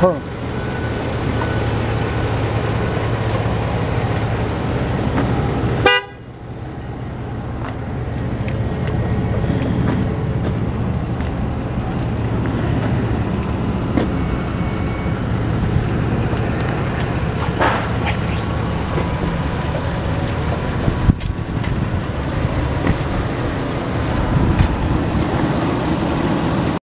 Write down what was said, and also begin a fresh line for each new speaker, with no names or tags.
Huh.